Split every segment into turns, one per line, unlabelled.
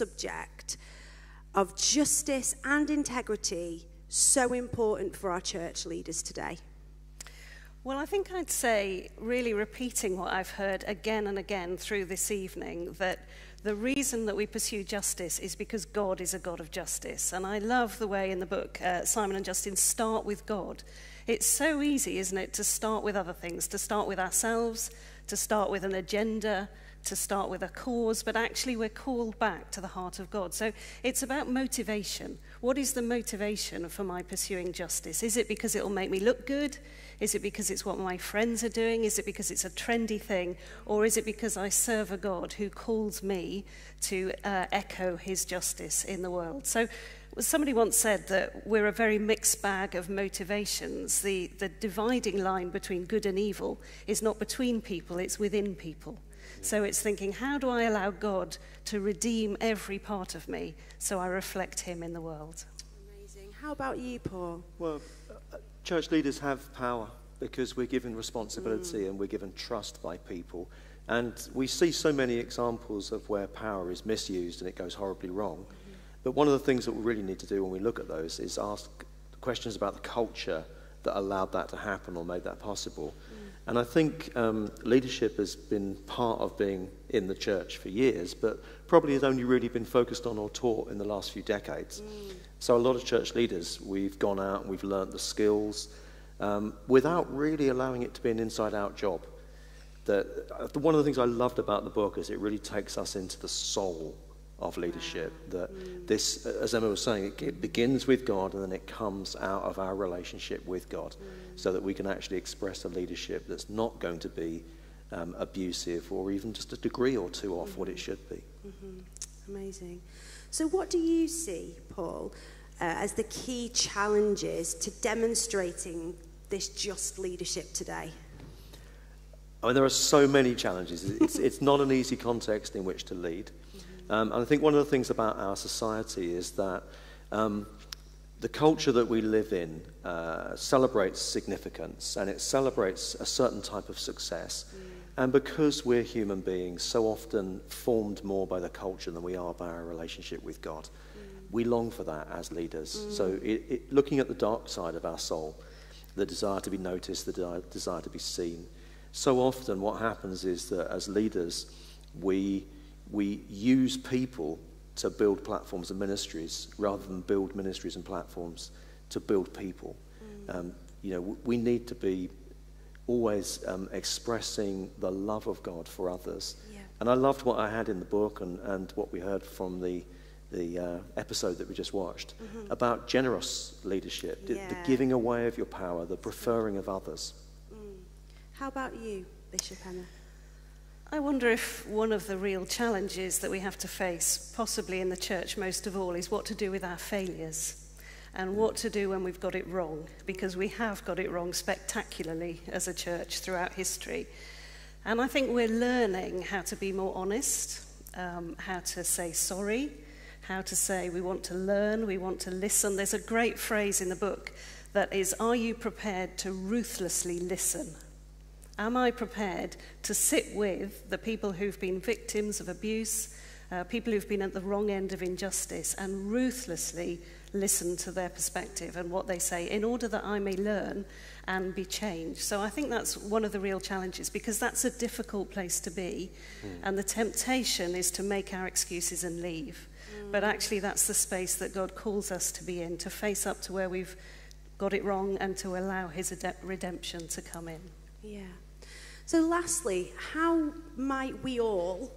subject of justice and integrity so important for our church leaders today?
Well, I think I'd say, really repeating what I've heard again and again through this evening, that the reason that we pursue justice is because God is a God of justice. And I love the way in the book uh, Simon and Justin start with God. It's so easy, isn't it, to start with other things, to start with ourselves, to start with an agenda, to start with a cause, but actually we're called back to the heart of God. So it's about motivation. What is the motivation for my pursuing justice? Is it because it will make me look good? Is it because it's what my friends are doing? Is it because it's a trendy thing? Or is it because I serve a God who calls me to uh, echo his justice in the world? So somebody once said that we're a very mixed bag of motivations. The, the dividing line between good and evil is not between people, it's within people. So it's thinking, how do I allow God to redeem every part of me so I reflect Him in the world?
Amazing. How about you, Paul?
Well, uh, church leaders have power because we're given responsibility mm. and we're given trust by people. And we see so many examples of where power is misused and it goes horribly wrong. Mm-hmm. But one of the things that we really need to do when we look at those is ask questions about the culture that allowed that to happen or made that possible. And I think um, leadership has been part of being in the church for years, but probably has only really been focused on or taught in the last few decades. Mm. So a lot of church leaders, we've gone out and we've learnt the skills um, without really allowing it to be an inside-out job. That, uh, one of the things I loved about the book is it really takes us into the soul of leadership. That this, as Emma was saying, it, it, begins with God and then it comes out of our relationship with God so that we can actually express a leadership that's not going to be um, abusive or even just a degree or two off what it mm-hmm. should be.
Mm-hmm. Amazing. So, what do you see, Paul, uh, as the key challenges to demonstrating this just leadership today?
I mean, there are so many challenges. It's, it's not an easy context in which to lead. Um, and I think one of the things about our society is that um, the culture that we live in uh, celebrates significance and it celebrates a certain type of success. Mm. And because we're human beings, so often formed more by the culture than we are by our relationship with God, mm. we long for that as leaders. Mm. So, it, it, looking at the dark side of our soul, the desire to be noticed, the desire, desire to be seen, so often what happens is that as leaders, we we use people to build platforms and ministries rather than build ministries and platforms to build people. Mm. Um, you know, we need to be always um, expressing the love of God for others. Yeah. And I loved what I had in the book and, and what we heard from the, the uh, episode that we just watched mm-hmm. about generous leadership, yeah. the, the, giving away of your power, the preferring of others. Mm.
How about you, Bishop Emma?
I wonder if one of the real challenges that we have to face, possibly in the church most of all, is what to do with our failures and what to do when we've got it wrong, because we have got it wrong spectacularly as a church throughout history. And I think we're learning how to be more honest, um, how to say sorry, how to say we want to learn, we want to listen. There's a great phrase in the book that is, Are you prepared to ruthlessly listen? Am I prepared to sit with the people who've been victims of abuse, uh, people who've been at the wrong end of injustice, and ruthlessly listen to their perspective and what they say in order that I may learn and be changed? So I think that's one of the real challenges because that's a difficult place to be. Mm. And the temptation is to make our excuses and leave. Mm. But actually, that's the space that God calls us to be in, to face up to where we've got it wrong and to allow His redemption to come in.
Yeah. So, lastly, how might we all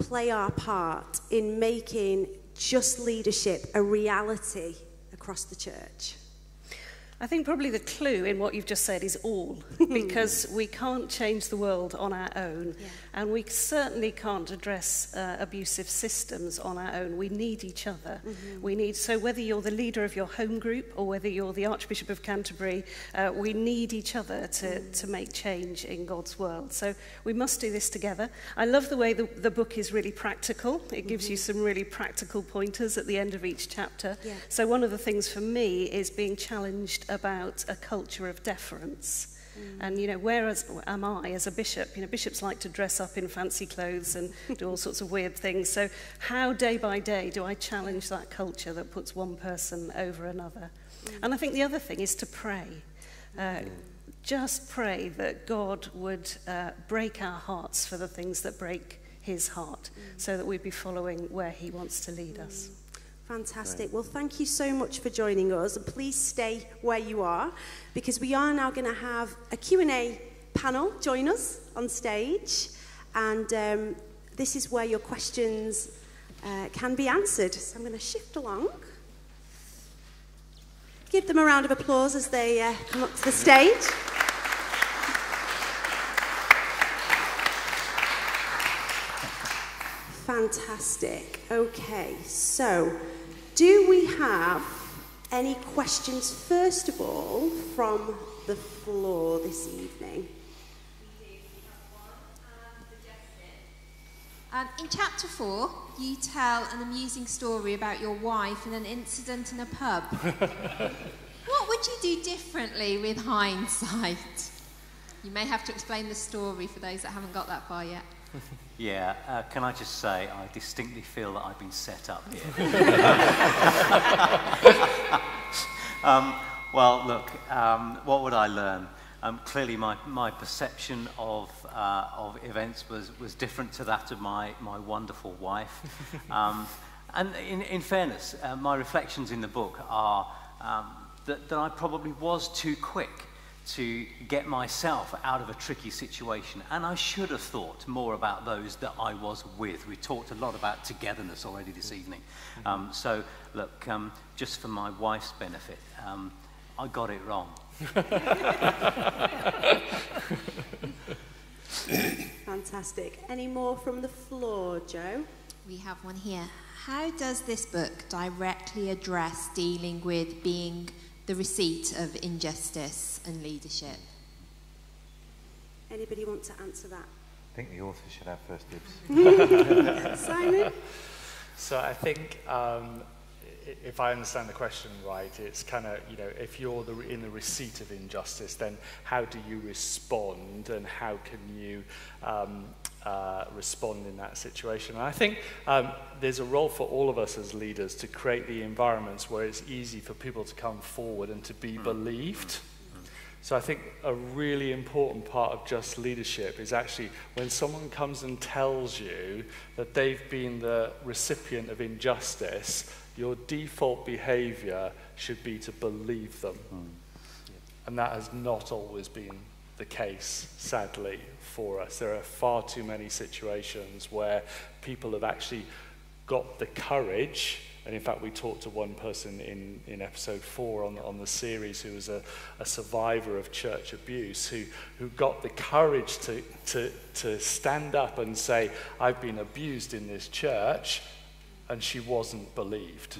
play our part in making just leadership a reality across the church?
I think probably the clue in what you've just said is all, hmm. because we can't change the world on our own, yeah. And we certainly can't address uh, abusive systems on our own. We need each other. Mm -hmm. We need, so whether you're the leader of your home group or whether you're the Archbishop of Canterbury, uh, we need each other to, mm. to make change in God's world. So we must do this together. I love the way the, the book is really practical. It mm -hmm. gives mm-hmm. you some really practical pointers at the end of each chapter.
Yeah.
So one of the things for me is being challenged about a culture of deference. And, you know, where as, am I as a bishop? You know, bishops like to dress up in fancy clothes and do all sorts of weird things. So how day by day do I challenge that culture that puts one person over another? And I think the other thing is to pray. Uh, just pray that God would uh, break our hearts for the things that break his heart so that we'd be following where he wants to lead us.
Fantastic. Well, thank you so much for joining us. And please stay where you are because we are now going to have a Q&A panel join us on stage. And um, this is where your questions uh, can be answered. So I'm going to shift along. Give them a round of applause as they uh, come up to the stage. Fantastic. Okay, so do we have any questions, first of all, from the floor this evening?
Um, in chapter 4, you tell an amusing story about your wife and an incident in a pub. what would you do differently with hindsight? You may have to explain the story for those that haven't got that far yet.
Yeah, uh, can I just say, I distinctly feel that I've been set up here. um, well, look, um, what would I learn? Um, clearly, my, my perception of, uh, of events was, was different to that of my, my wonderful wife. Um, and in, in fairness, uh, my reflections in the book are um, that, that I probably was too quick to get myself out of a tricky situation. And I should have thought more about those that I was with. We talked a lot about togetherness already this evening. Um, so, look, um, just for my wife's benefit, um, I got it wrong.
Fantastic. Any more from the floor, Joe?
We have one here. How does this book directly address dealing with being the receipt of injustice and leadership?
Anybody want to answer that?
I think the author should have first dibs.
Simon?
So I think um, i- if I understand the question right, it's kind of, you know, if you're the, in the receipt of injustice, then how do you respond and how can you um, uh, respond in that situation? And I think um, there's a role for all of us as leaders to create the environments where it's easy for people to come forward and to be believed. So I think a really important part of just leadership is actually when someone comes and tells you that they've been the recipient of injustice, your default behavior should be to believe them. Hmm. And that has not always been the case, sadly, for us. There are far too many situations where people have actually got the courage, and in fact, we talked to one person in, in episode four on, on the series who was a, a survivor of church abuse, who, who got the courage to, to, to stand up and say, I've been abused in this church, and she wasn't believed.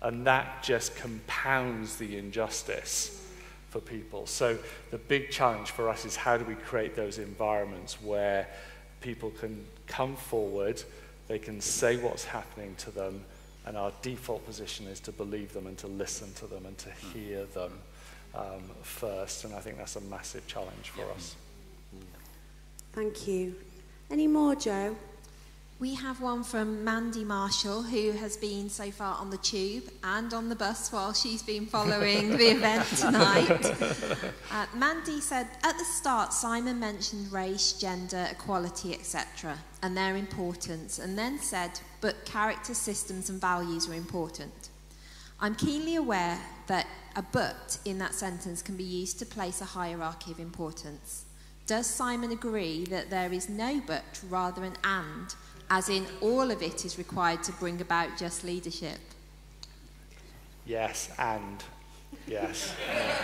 And that just compounds the injustice for people. So the big challenge for us is how do we create those environments where people can come forward, they can say what's happening to them, and our default position is to believe them and to listen to them and to hear them um, first. And I think that's a massive challenge for us.
Thank you. Any more, Joe?
We have one from Mandy Marshall, who has been so far on the tube and on the bus while she's been following the event tonight. Uh, Mandy said, At the start, Simon mentioned race, gender, equality, etc., and their importance, and then said, But character, systems, and values are important. I'm keenly aware that a but in that sentence can be used to place a hierarchy of importance. Does Simon agree that there is no but, rather an and, as in all of it is required to bring about just leadership?
Yes, and yes.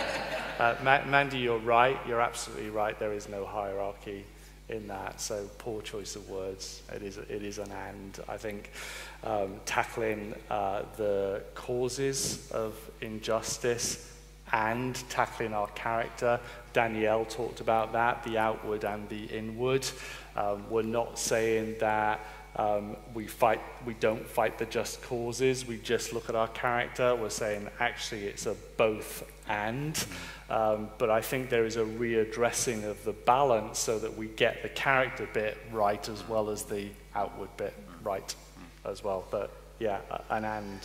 uh, Ma- Mandy, you're right. You're absolutely right. There is no hierarchy in that. So poor choice of words. It is. It is an and. I think um, tackling uh, the causes of injustice and tackling our character. Danielle talked about that, the outward and the inward. Um, we're not saying that Um, we fight, we don't fight the just causes. We just look at our character. We're saying actually it's a both and. Um, but I think there is a readdressing of the balance so that we get the character bit right as well as the outward bit right as well. But yeah, an and.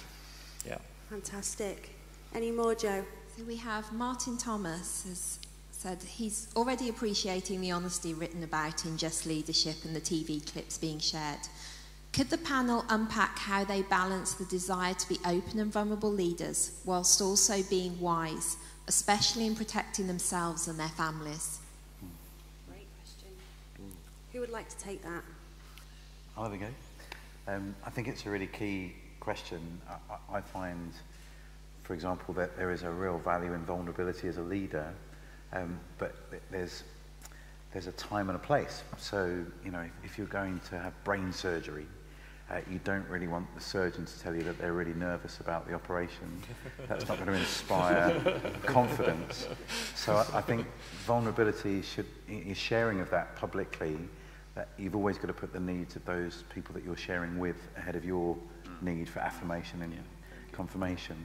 Yeah.
Fantastic. Any more, Joe?
So we have Martin Thomas has said he's already appreciating the honesty written about in Just Leadership and the TV clips being shared. Could the panel unpack how they balance the desire to be open and vulnerable leaders whilst also being wise, especially in protecting themselves and their families?
Great question. Who would like to take that?
I'll have a go. Um, I think it's a really key question. I, I find, for example, that there is a real value in vulnerability as a leader, um, but there's there's a time and a place. So, you know, if, if you're going to have brain surgery, uh, you don't really want the surgeon to tell you that they're really nervous about the operation. That's not going to inspire confidence. So I, I think vulnerability should, is sharing of that publicly, that you've always got to put the needs of those people that you're sharing with ahead of your need for affirmation and confirmation.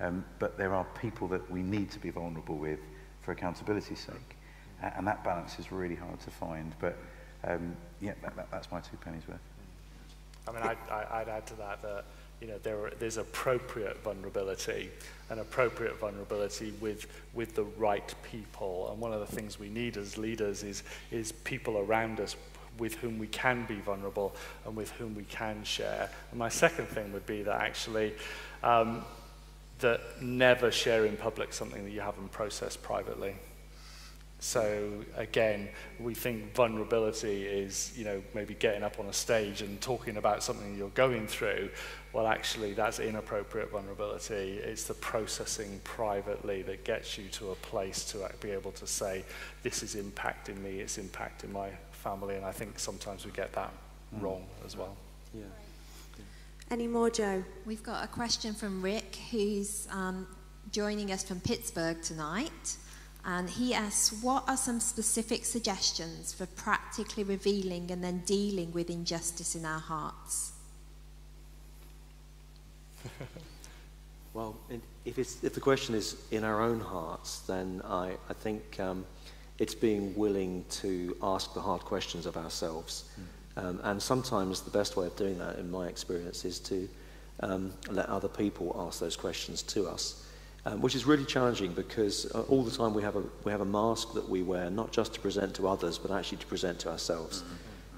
Um, but there are people that we need to be vulnerable with for accountability's sake. Uh, and that balance is really hard to find. But um, yeah, that, that, that's my two pennies worth.
I mean, I'd, I'd add to that that you know there are, there's appropriate vulnerability and appropriate vulnerability with with the right people. And one of the things we need as leaders is is people around us with whom we can be vulnerable and with whom we can share. And my second thing would be that actually. Um, that never share in public something that you haven't processed privately. So again, we think vulnerability is, you know, maybe getting up on a stage and talking about something you're going through. Well, actually, that's inappropriate vulnerability. It's the processing privately that gets you to a place to be able to say, this is impacting me, it's impacting my family, and I think sometimes we get that mm. wrong as well.
Yeah.
Any more, Joe?
We've got a question from Rick, who's um, joining us from Pittsburgh tonight. And he asks, what are some specific suggestions for practically revealing and then dealing with injustice in our hearts?
well, if, if, the question is in our own hearts, then I, I think um, it's being willing to ask the hard questions of ourselves. Mm. Um, and sometimes the best way of doing that, in my experience, is to um, let other people ask those questions to us um, which is really challenging because uh, all the time we have, a, we have a mask that we wear, not just to present to others, but actually to present to ourselves.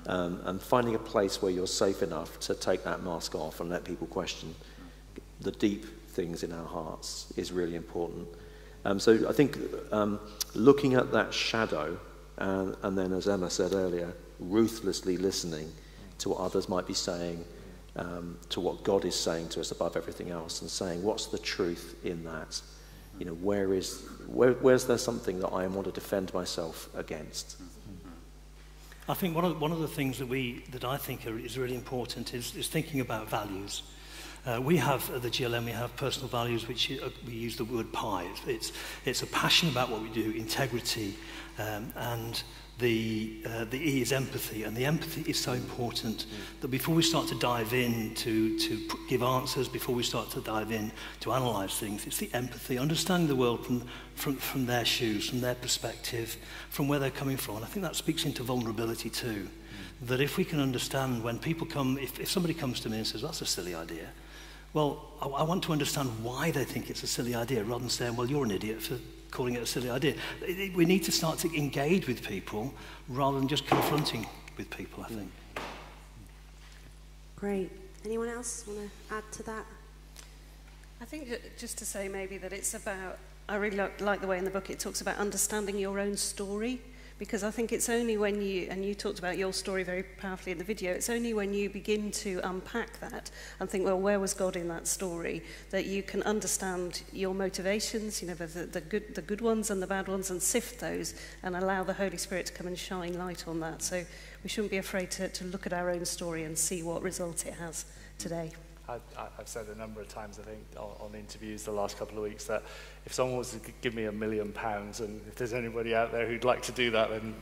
Um, and finding a place where you're safe enough to take that mask off and let people question the deep things in our hearts is really important. Um, so I think um, looking at that shadow, uh, and then, as Emma said earlier, ruthlessly listening to what others might be saying, um, to what God is saying to us above everything else and saying, what's the truth in that? You know, where is, where, where's there something that I want to defend myself against?
I think one of, one of the things that, we, that I think are, is really important is, is thinking about values. Uh, we have, at the GLN, we have personal values, which uh, we use the word pie. It's, it's, it's a passion about what we do, integrity, um, and the, uh, the E is empathy, and the empathy is so important that before we start to dive in to, to give answers, before we start to dive in to analyze things, it's the empathy, understanding the world from, from, from their shoes, from their perspective, from where they're coming from. And I think that speaks into vulnerability too. That if we can understand when people come, if, if somebody comes to me and says, that's a silly idea, well, I, I want to understand why they think it's a silly idea rather than saying, well, you're an idiot for calling it a silly idea. We need to start to engage with people rather than just confronting with people, I think.
Great. Anyone else want to add to that?
I think just to say maybe that it's about, I really like, like the way in the book it talks about understanding your own story because I think it's only when you, and you talked about your story very powerfully in the video, it's only when you begin to unpack that and think, well, where was God in that story, that you can understand your motivations, you know, the, the, good, the good ones and the bad ones, and sift those and allow the Holy Spirit to come and shine light on that. So we shouldn't be afraid to, to look at our own story and see what result it has today.
I, I, I've said a number of times, I think, on, on interviews the last couple of weeks, that if someone was to give me a million pounds, and if there's anybody out there who'd like to do that, then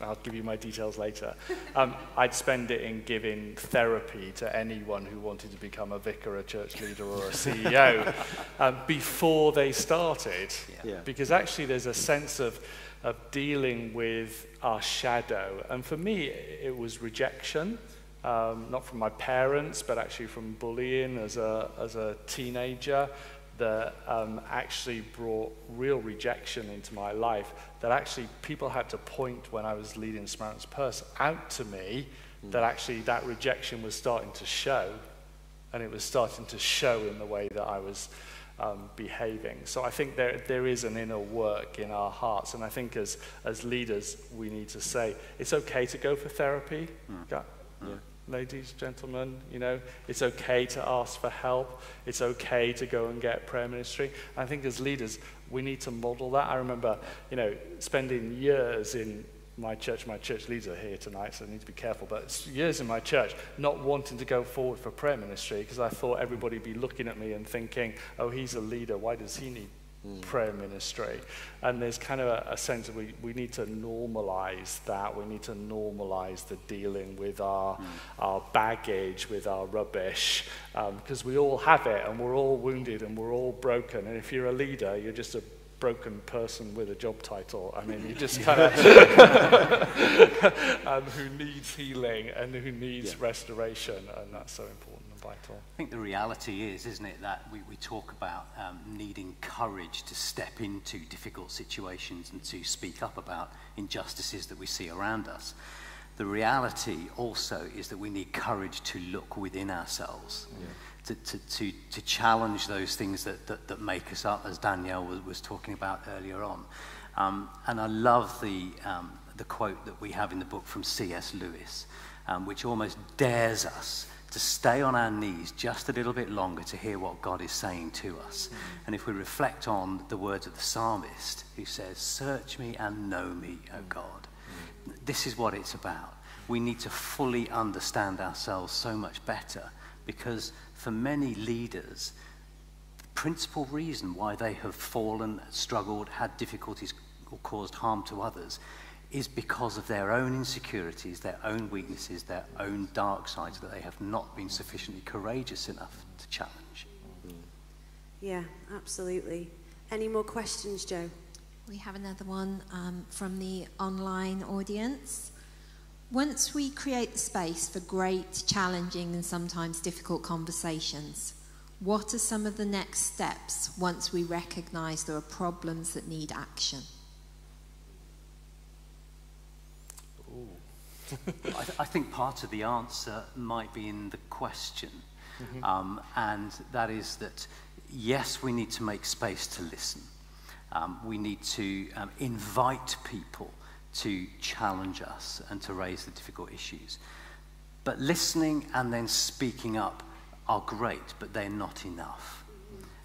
I'll give you my details later. Um, I'd spend it in giving therapy to anyone who wanted to become a vicar, a church leader, or a CEO um, before they started.
Yeah.
Because actually, there's a sense of, of dealing with our shadow. And for me, it was rejection. Um, not from my parents, but actually from bullying as a, as a teenager that um, actually brought real rejection into my life. That actually people had to point when I was leading Samaritan's Purse out to me that actually that rejection was starting to show. And it was starting to show in the way that I was um, behaving. So I think there, there is an inner work in our hearts. And I think as, as leaders, we need to say it's okay to go for therapy. Yeah. Ladies, gentlemen, you know, it's okay to ask for help. It's okay to go and get prayer ministry. I think as leaders, we need to model that. I remember, you know, spending years in my church, my church leaders are here tonight, so I need to be careful, but years in my church not wanting to go forward for prayer ministry because I thought everybody would be looking at me and thinking, oh, he's a leader, why does he need prayer ministry? And there's kind of a, a sense that we, we need to normalize that. We need to normalize the dealing with our, our baggage, with our rubbish, because we all have it and we're all wounded and we're all broken. And if you're a leader, you're just a broken person with a job title. I mean, you just kind of um, who needs healing and who needs
Yeah.
restoration, and that's so important vital.
I think the reality is, isn't it, that we, we talk about um, needing courage to step into difficult situations and to speak up about injustices that we see around us. The reality also is that we need courage to look within ourselves, to, to, to, to challenge those things that, that, that make us up, as Danielle was, was talking about earlier on. Um, and I love the, um, the quote that we have in the book from C.S. Lewis, um, which almost dares us to stay on our knees just a little bit longer to hear what God is saying to us. Mm. And if we reflect on the words of the psalmist, who says, Search me and know me, O mm. God. Mm. This is what it's about. We need to fully understand ourselves so much better because for many leaders, the principal reason why they have fallen, struggled, had difficulties, or caused harm to others is because of their own insecurities, their own weaknesses, their own dark sides that they have not been sufficiently courageous enough to challenge.
Yeah, absolutely. Any more questions, Joe?
We have another one um, from the online audience. Once we create the space for great, challenging, and sometimes difficult conversations, what are some of the next steps once we recognise there are problems that need action?
I, th- I think part of the answer might be in the question, um, and that is that yes, we need to make space to listen. Um, we need to um, invite people to challenge us and to raise the difficult issues. But listening and then speaking up are great, but they're not enough.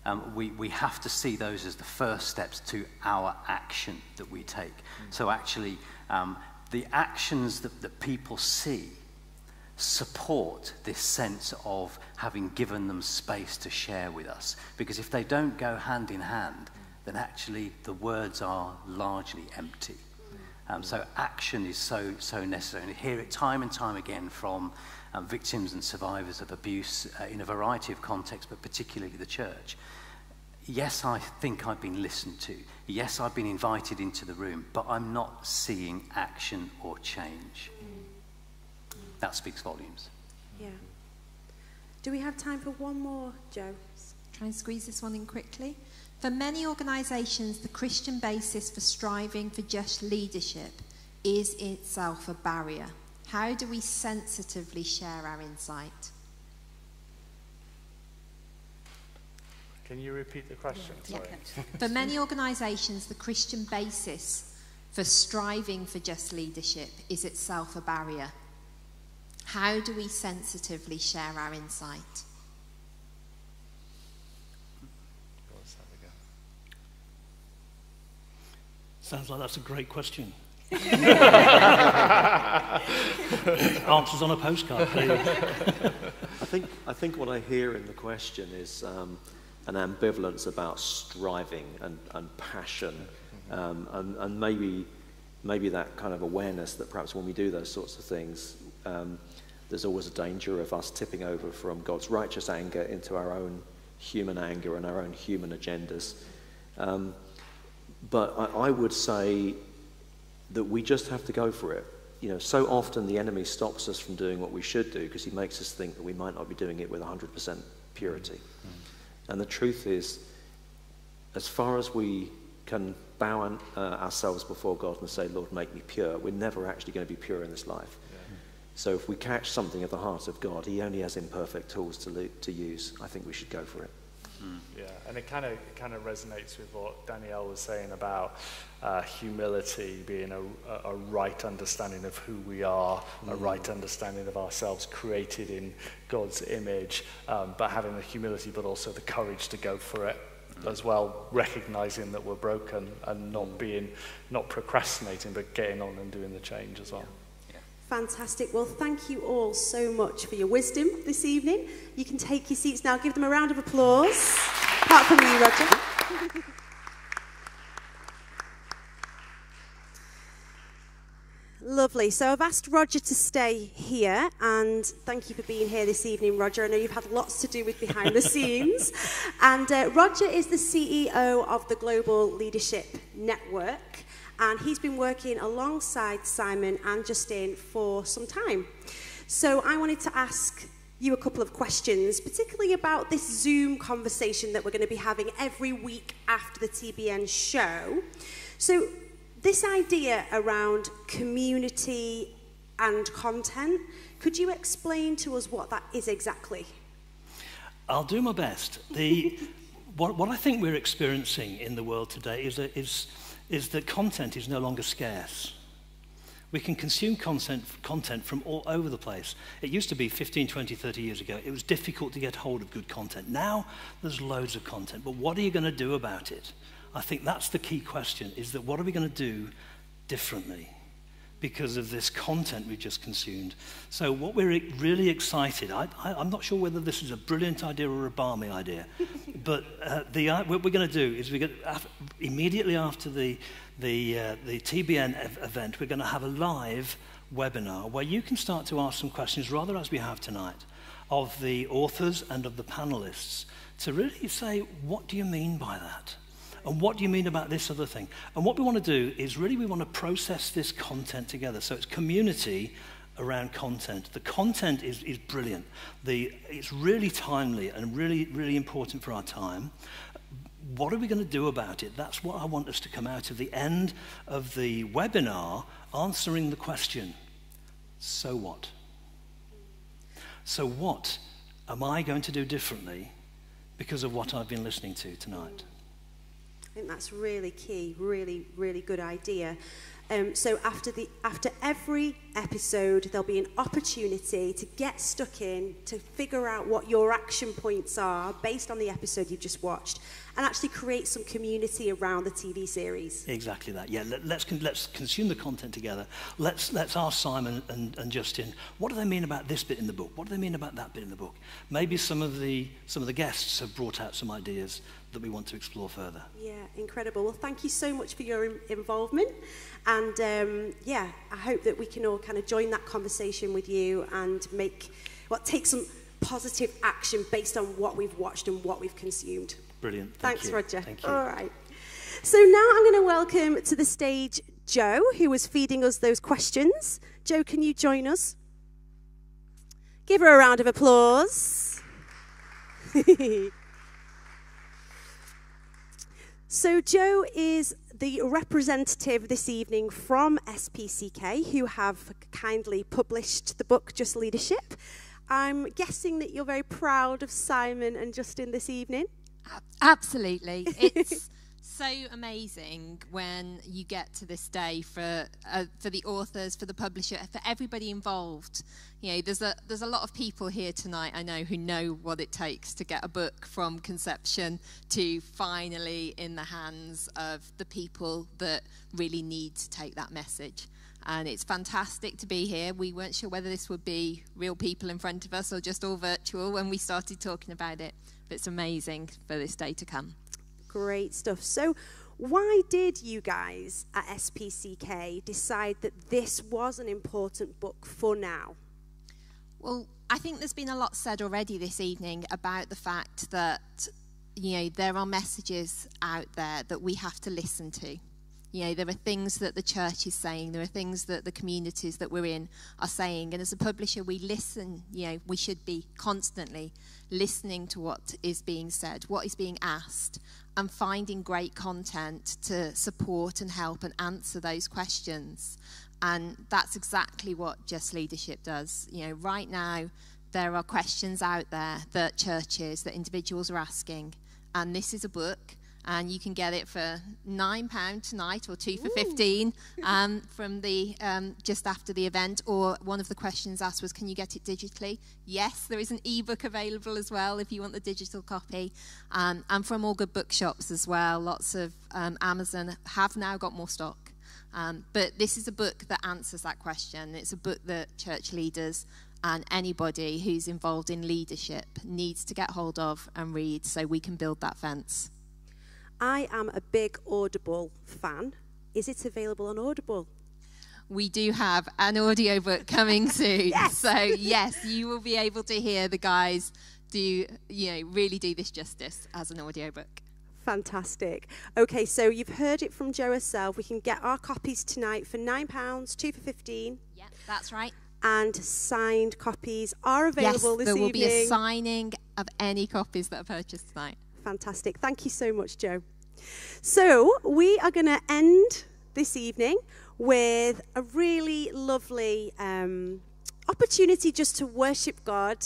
Um, we, we have to see those as the first steps to our action that we take. So, actually, um, the actions that, that people see support this sense of having given them space to share with us. Because if they don't go hand in hand, then actually the words are largely empty. Um, so action is so, so necessary. And hear it time and time again from um, victims and survivors of abuse uh, in a variety of contexts, but particularly the church. Yes, I think I've been listened to. Yes, I've been invited into the room, but I'm not seeing action or change. Mm. Mm. That speaks volumes.
Yeah. Do we have time for one more, Joe?
Try and squeeze this one in quickly. For many organisations, the Christian basis for striving for just leadership is itself a barrier. How do we sensitively share our insight?
Can you repeat the question? Sorry.
For many organisations, the Christian basis for striving for just leadership is itself a barrier. How do we sensitively share our insight?
Let's have a go.
Sounds like that's a great question. Answers on a postcard, please.
I think, I think what I hear in the question is um, an ambivalence about striving and, and passion, um, and, and maybe, maybe that kind of awareness that perhaps when we do those sorts of things, um, there's always a danger of us tipping over from God's righteous anger into our own human anger and our own human agendas. Um, but I, I would say that we just have to go for it. You know, so often the enemy stops us from doing what we should do because he makes us think that we might not be doing it with 100% purity. Mm. And the truth is, as far as we can bow an, uh, ourselves before God and say, Lord, make me pure, we're never actually going to be pure in this life. Yeah. So if we catch something at the heart of God, he only has imperfect tools to, lo- to use. I think we should go for it.
Mm. Yeah, and it kind of kind of resonates with what Danielle was saying about uh, humility being a, a right understanding of who we are, mm. a right understanding of ourselves, created in God's image, um, but having the humility, but also the courage to go for it mm. as well, recognizing that we're broken and not being, not procrastinating, but getting on and doing the change as well. Yeah.
Fantastic. Well, thank you all so much for your wisdom this evening. You can take your seats now. Give them a round of applause. Apart from you, Roger. Lovely. So I've asked Roger to stay here, and thank you for being here this evening, Roger. I know you've had lots to do with behind the scenes. And uh, Roger is the CEO of the Global Leadership Network and he's been working alongside Simon and Justin for some time. So I wanted to ask you a couple of questions, particularly about this Zoom conversation that we're going to be having every week after the TBN show. So, this idea around community and content, could you explain to us what that is exactly?
I'll do my best. The, what, what I think we're experiencing in the world today is, a, is is that content is no longer scarce. We can consume content, content from all over the place. It used to be 15, 20, 30 years ago, it was difficult to get hold of good content. Now there's loads of content, but what are you going to do about it? I think that's the key question, is that what are we going to do differently? Because of this content we've just consumed. So what we're really excited, I, am not sure whether this is a brilliant idea or a balmy idea, but uh, the, uh, what we're going to do is we're immediately after the, the, uh, the TBN event, we're going to have a live webinar where you can start to ask some questions, rather as we have tonight, of the authors and of the panelists to really say, what do you mean by that? And what do you mean about this other thing? And what we want to do is really we want to process this content together. So it's community around content. The content is, is brilliant. The, it's really timely and really, really important for our time. What are we going to do about it? That's what I want us to come out of the end of the webinar answering the question so what? So, what am I going to do differently because of what I've been listening to tonight?
Think that's really key, really, really good idea. Um, so after, the, after every episode, there'll be an opportunity to get stuck in, to figure out what your action points are based on the episode you've just watched, and actually create some community around the TV series.
Exactly that. Yeah, let, us con- let's consume the content together. Let's, let's ask Simon and, and Justin, what do they mean about this bit in the book? What do they mean about that bit in the book? Maybe some of the, some of the guests have brought out some ideas that we want to explore further.
Yeah, incredible. Well, thank you so much for your involvement. And um, yeah, I hope that we can all kind of join that conversation with you and make, well, take some positive action based on what we've watched and what we've consumed.
Brilliant. Thank
Thanks,
you.
Roger.
Thank you.
All right. So now I'm going to welcome to the stage Joe, who was feeding us those questions. Joe, can you join us? Give her a round of applause. So, Joe is the representative this evening from SPCK, who have kindly published the book Just Leadership. I'm guessing that you're very proud of Simon and Justin this evening.
Absolutely. It's
so amazing when you get to this day for uh, for the authors, for the publisher, for everybody involved. You know, there's a there's a lot of people here tonight I know who know what it takes to get a book from conception to finally in the hands of the people that really need to take that message. And it's fantastic to be here. We weren't sure whether this would be real people in front of us or just all virtual when we started talking about it. But it's amazing for this day to come.
Great stuff. So, why did you guys at SPCK decide that this was an important book for now?
Well, I think there's been a lot said already this evening about the fact that you know there are messages out there that we have to listen to. You know, there are things that the church is saying, there are things that the communities that we're in are saying. And as a publisher, we listen, you know, we should be constantly listening to what is being said, what is being asked, and finding great content to support and help and answer those questions. And that's exactly what Just Leadership does. You know, right now, there are questions out there that churches, that individuals are asking. And this is a book and you can get it for nine pound tonight or two for 15 um, from the um, just after the event or one of the questions asked was can you get it digitally? Yes there is an ebook available as well if you want the digital copy um, and from all good bookshops as well. Lots of um, amazon have now got more stock um, but this is a book that answers that question. It's a book that church leaders and anybody who's involved in leadership needs to get hold of and read so we can build that fence
I am a big Audible fan. Is it available on Audible?
We do have an audiobook coming soon.
yes.
So, yes, you will be able to hear the guys do, you know, really do this justice as an audiobook.
Fantastic. Okay, so you've heard it from Joe herself. We can get our copies tonight for £9, two for 15
Yeah, that's right.
And signed copies are available
yes,
this
there will
evening.
be a signing of any copies that are purchased tonight.
Fantastic. Thank you so much, Joe. So, we are going to end this evening with a really lovely um, opportunity just to worship God.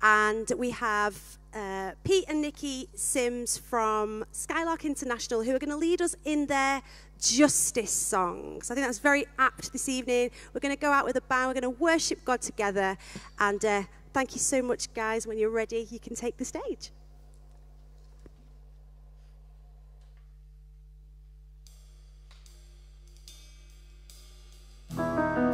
And we have uh, Pete and Nikki Sims from Skylark International who are going to lead us in their justice songs. I think that's very apt this evening. We're going to go out with a bang, we're going to worship God together. And uh, thank you so much, guys. When you're ready, you can take the stage.
God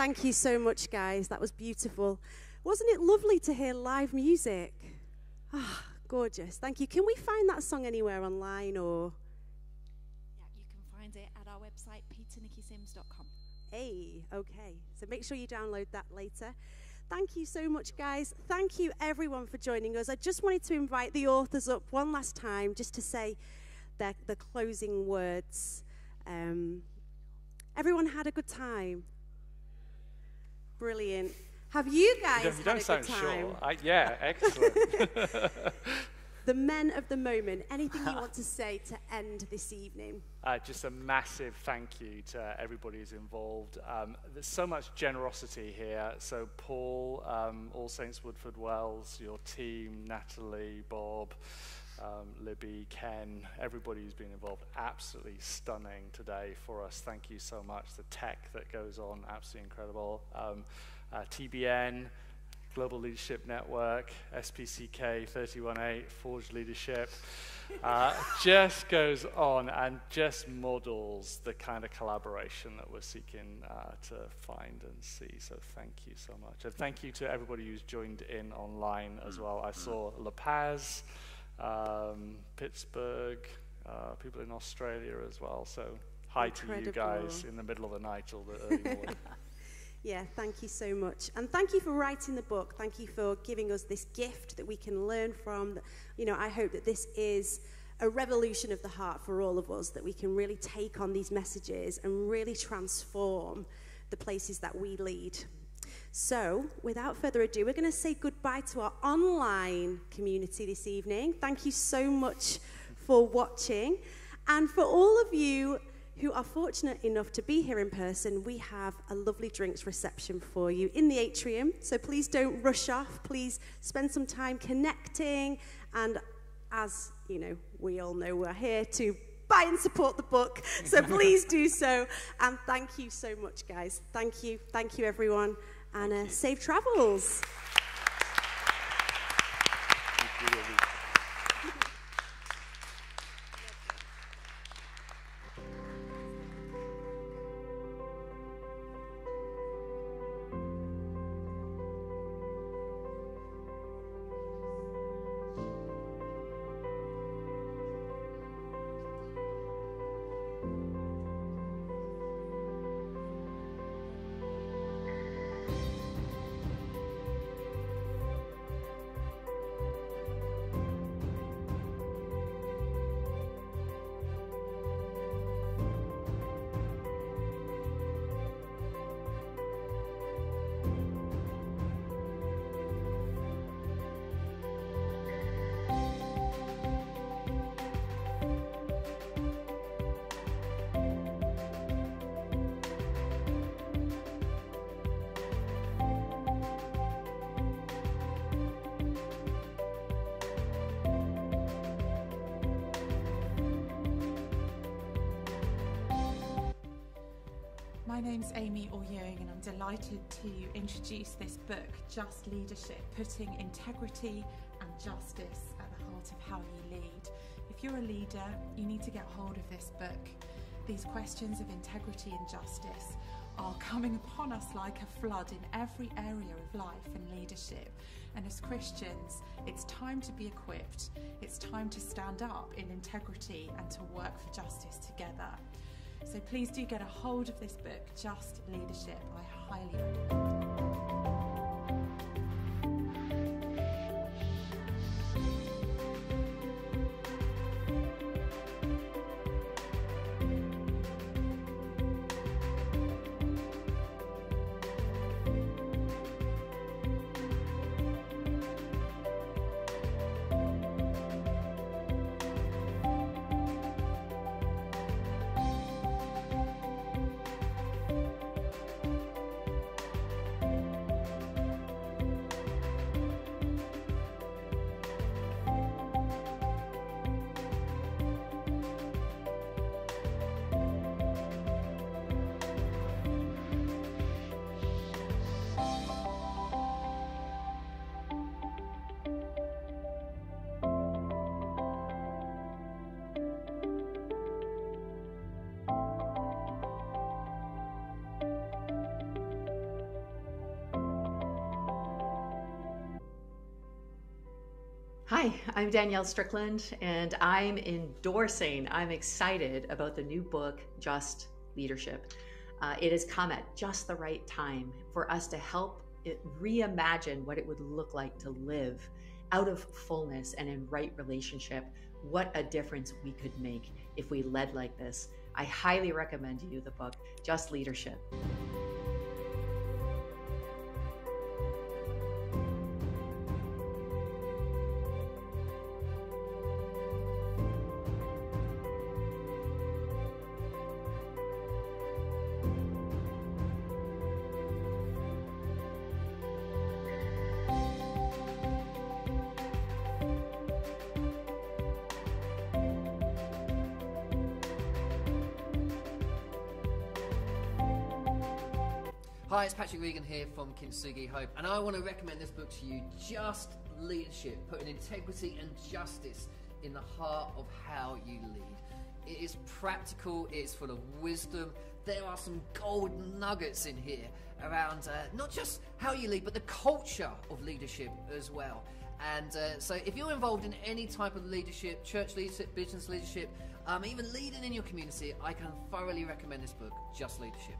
Thank you so much, guys. That was beautiful. Wasn't it lovely to hear live music? Ah, gorgeous. Thank you. Can we find that song anywhere online or?
Yeah, you can find it at our website, peternickysims.com.
Hey, okay. So make sure you download that later. Thank you so much, guys. Thank you, everyone, for joining us. I just wanted to invite the authors up one last time just to say their, the closing words. Um, everyone had a good time. Brilliant. Have you guys
You don't, you
had
don't
a
sound
good time?
sure. I, yeah, excellent.
The men of the moment. Anything you want to say to end this evening?
Uh, just a massive thank you to everybody who's involved. Um, there's so much generosity here. So, Paul, um, All Saints Woodford Wells, your team, Natalie, Bob, um, Libby, Ken, everybody who's been involved, absolutely stunning today for us. Thank you so much. The tech that goes on, absolutely incredible. Um, uh, TBN, Global Leadership Network, SPCK 318, Forge Leadership. Uh, just goes on and just models the kind of collaboration that we're seeking uh, to find and see. So thank you so much. And thank you to everybody who's joined in online as well. I saw La Paz, um, Pittsburgh, uh, people in Australia as well. So hi to you guys in the middle of the night or the early morning.
Yeah, thank you so much. And thank you for writing the book. Thank you for giving us this gift that we can learn from. You know, I hope that this is a revolution of the heart for all of us, that we can really take on these messages and really transform the places that we lead. So, without further ado, we're going to say goodbye to our online community this evening. Thank you so much for watching. And for all of you who are fortunate enough to be here in person, we have a lovely drinks reception for you in the atrium. So please don't rush off. Please spend some time connecting. And as you know, we all know we're here to buy and support the book. So please do so. And thank you so much, guys. Thank you. Thank you, everyone. And uh, safe travels.
Delighted to introduce this book, Just Leadership Putting Integrity and Justice at the Heart of How You Lead. If you're a leader, you need to get hold of this book. These questions of integrity and justice are coming upon us like a flood in every area of life and leadership. And as Christians, it's time to be equipped. It's time to stand up in integrity and to work for justice together. So please do get a hold of this book, Just Leadership. I highly recommend.
Hi, I'm Danielle Strickland, and I'm endorsing, I'm excited about the new book, Just Leadership. Uh, it has come at just the right time for us to help it reimagine what it would look like to live out of fullness and in right relationship. What a difference we could make if we led like this. I highly recommend you the book, Just Leadership.
Patrick Regan here from Kintsugi Hope, and I want to recommend this book to you Just Leadership, putting integrity and justice in the heart of how you lead. It is practical, it's full of wisdom. There are some gold nuggets in here around uh, not just how you lead, but the culture of leadership as well. And uh, so, if you're involved in any type of leadership, church leadership, business leadership, um, even leading in your community, I can thoroughly recommend this book, Just Leadership.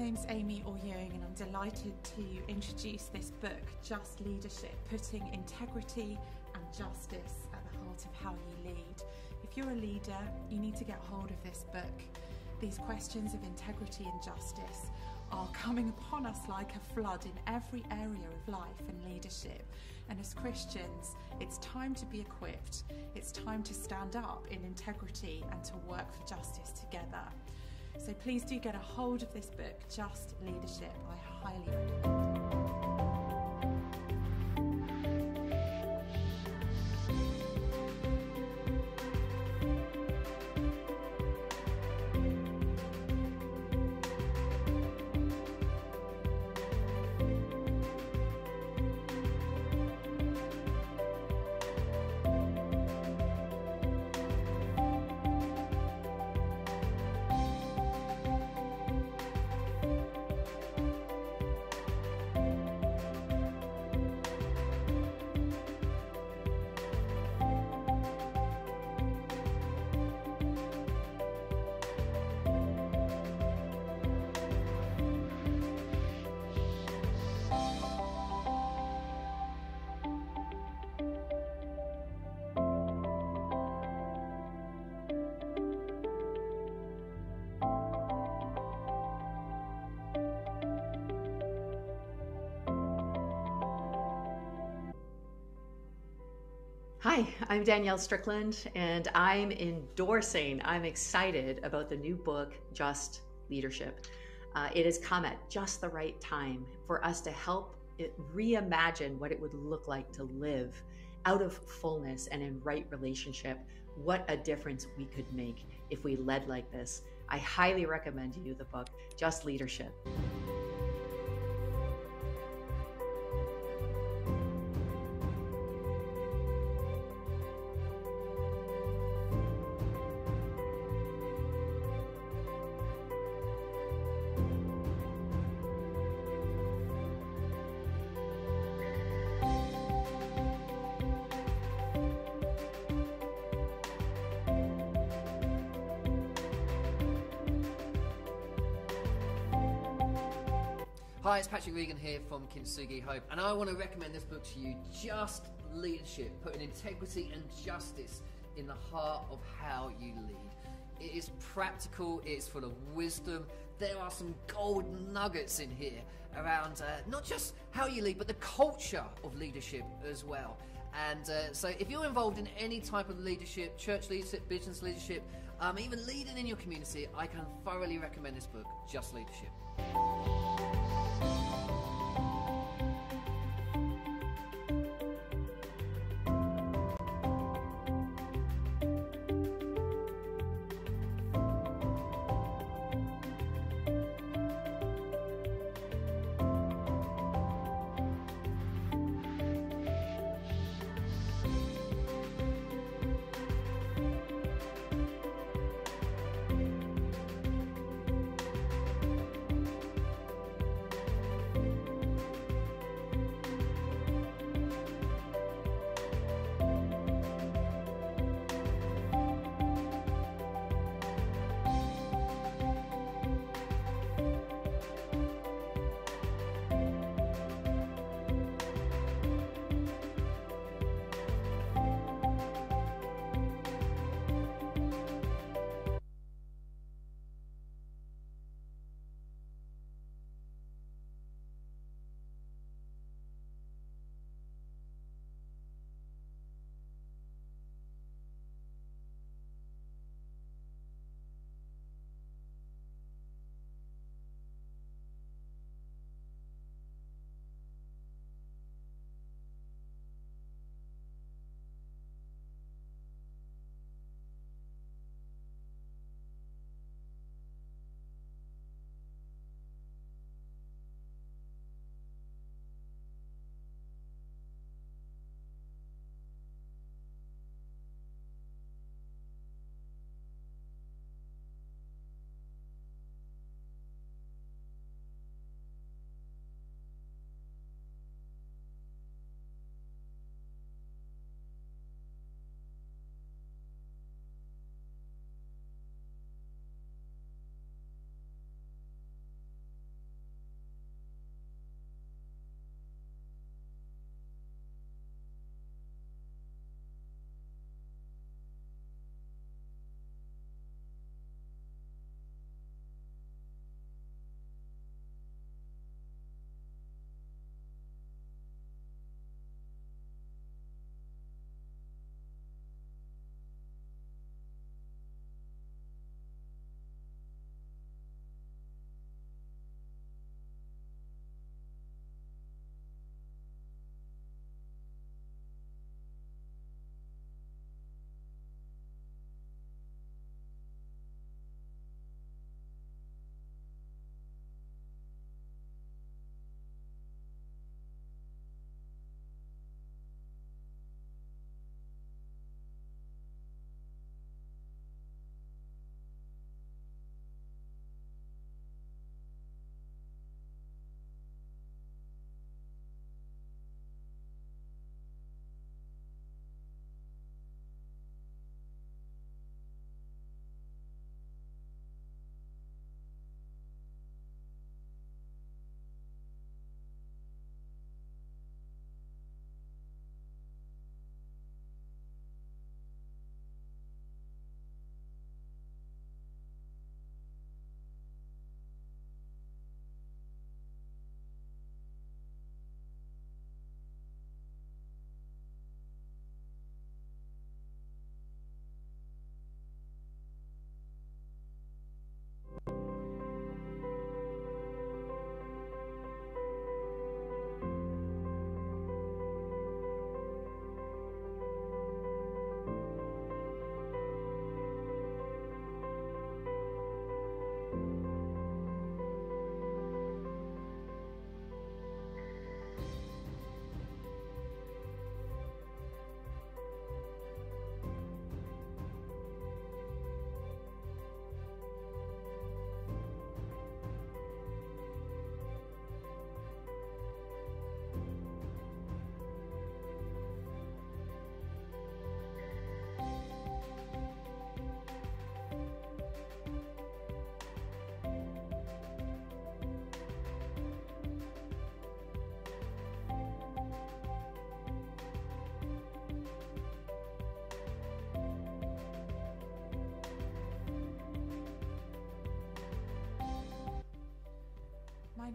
Name's Amy Orr-Ewing, and I'm delighted to introduce this book, Just Leadership Putting Integrity and Justice at the Heart of How You Lead. If you're a leader, you need to get hold of this book. These questions of integrity and justice are coming upon us like a flood in every area of life and leadership. And as Christians, it's time to be equipped. It's time to stand up in integrity and to work for justice together. So please do get a hold of this book, Just Leadership. I highly recommend.
Hi, I'm Danielle Strickland, and I'm endorsing, I'm excited about the new book, Just Leadership. Uh, it has come at just the right time for us to help it reimagine what it would look like to live out of fullness and in right relationship. What a difference we could make if we led like this. I highly recommend you the book, Just Leadership.
Hi, it's Patrick Regan here from Kintsugi Hope, and I want to recommend this book to you Just Leadership, putting integrity and justice in the heart of how you lead. It is practical, it is full of wisdom. There are some gold nuggets in here around uh, not just how you lead, but the culture of leadership as well. And uh, so, if you're involved in any type of leadership, church leadership, business leadership, um, even leading in your community, I can thoroughly recommend this book, Just Leadership.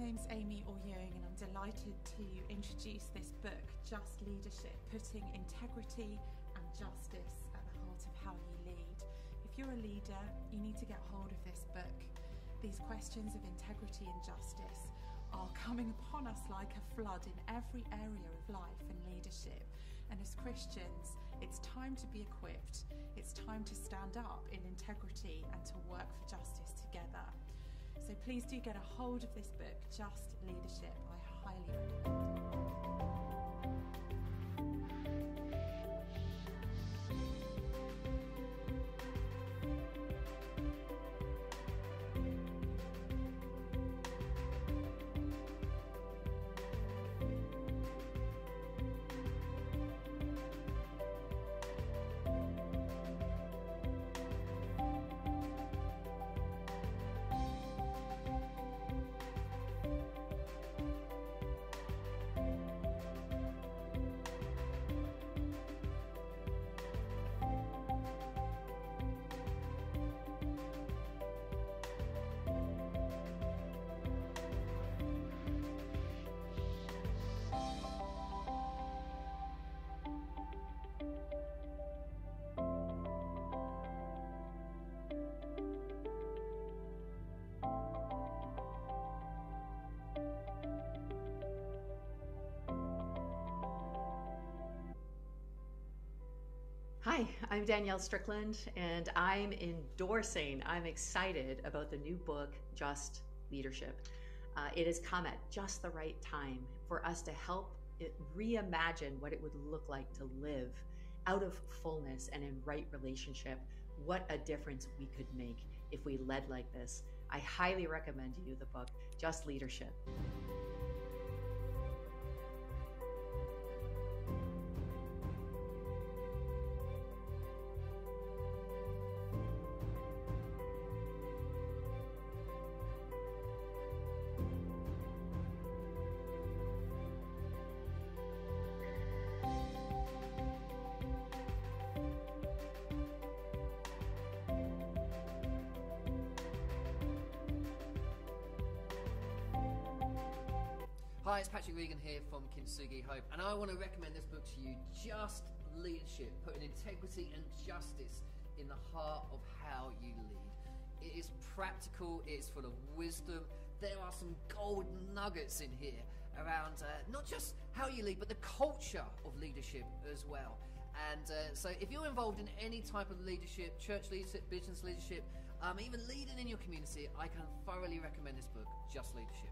Name's Amy Orr-Ewing, and I'm delighted to introduce this book, Just Leadership Putting Integrity and Justice at the Heart of How You Lead. If you're a leader, you need to get hold of this book. These questions of integrity and justice are coming upon us like a flood in every area of life and leadership. And as Christians, it's time to be equipped. It's time to stand up in integrity and to work for justice together. So please do get a hold of this book, Just Leadership. I highly recommend it.
Hi, I'm Danielle Strickland, and I'm endorsing, I'm excited about the new book, Just Leadership. Uh, it has come at just the right time for us to help it reimagine what it would look like to live out of fullness and in right relationship. What a difference we could make if we led like this. I highly recommend you the book, Just Leadership.
Regan here from Kintsugi Hope, and I want to recommend this book to you Just Leadership, putting integrity and justice in the heart of how you lead. It is practical, it's full of wisdom. There are some gold nuggets in here around uh, not just how you lead, but the culture of leadership as well. And uh, so, if you're involved in any type of leadership, church leadership, business leadership, um, even leading in your community, I can thoroughly recommend this book, Just Leadership.